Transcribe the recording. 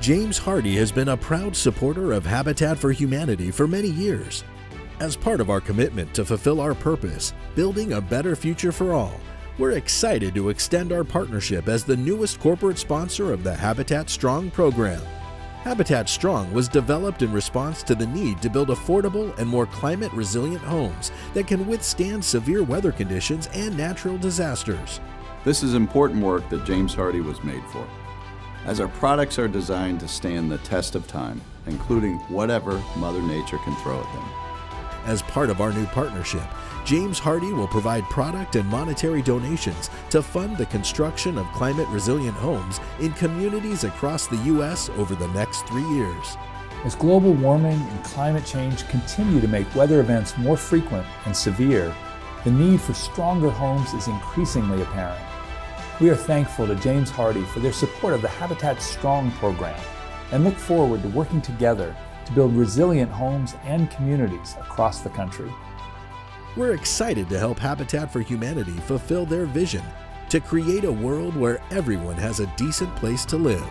James Hardie has been a proud supporter of Habitat for Humanity for many years. As part of our commitment to fulfill our purpose, building a better future for all, we're excited to extend our partnership as the newest corporate sponsor of the Habitat Strong program. Habitat Strong was developed in response to the need to build affordable and more climate resilient homes that can withstand severe weather conditions and natural disasters. This is important work that James Hardie was made for, as our products are designed to stand the test of time, including whatever Mother Nature can throw at them. As part of our new partnership, James Hardie will provide product and monetary donations to fund the construction of climate resilient homes in communities across the U.S. over the next three years. As global warming and climate change continue to make weather events more frequent and severe, the need for stronger homes is increasingly apparent. We are thankful to James Hardie for their support of the Habitat Strong program and look forward to working together to build resilient homes and communities across the country. We're excited to help Habitat for Humanity fulfill their vision to create a world where everyone has a decent place to live.